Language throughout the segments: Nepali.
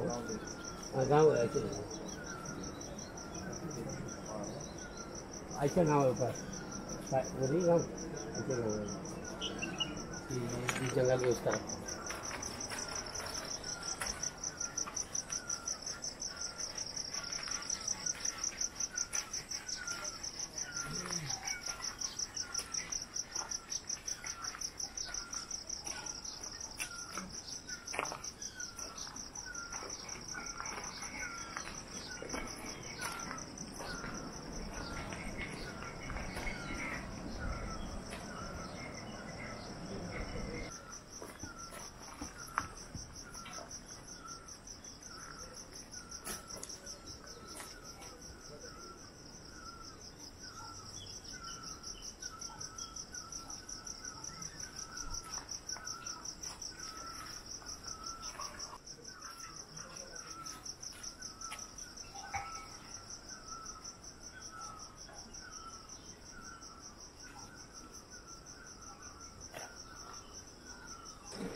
हाँ, गाँव ऐसे अच्छा नाव है ऊपर वो नहीं गाँव? जंगल में उस तरफ़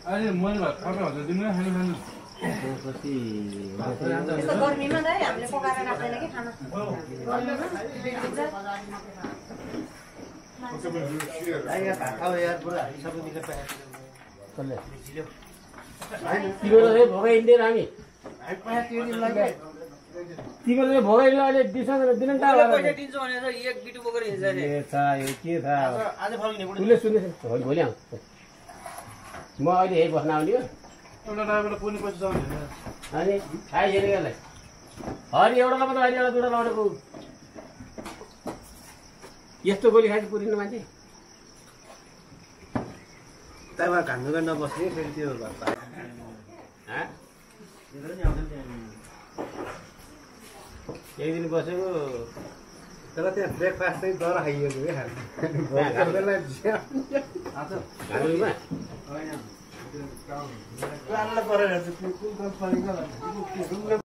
अहिले मैले भात खाएको हजुर दिनु खानु खानु। यस्तो गर्मीमा हामीले पकाएर राख्दैन कि भोगाइदियो अहिले दिन पैसा दिन्छु भनेर एक बिटु बोकेर हिँड्छ अरे। के थाहा भोलि आउँछ। म अहिले यही बस्न आउने हो। एउटा ड्राइभरलाई पुग्ने पैसा छ अनि खाइसकेको यसलाई। हरि एउटालाई मात्रै अहिले एउटा दुइटा लडेको यस्तो गोली खाएपछि पुरिनु मान्छे। त्यहाँबाट घाम्नुका नबस्ने फेरि त्यो हाँ? एक दिन बसेको। तर त्यहाँ ब्रेकफास्ट चाहिँ डर खाइएको क्या घाँटीमा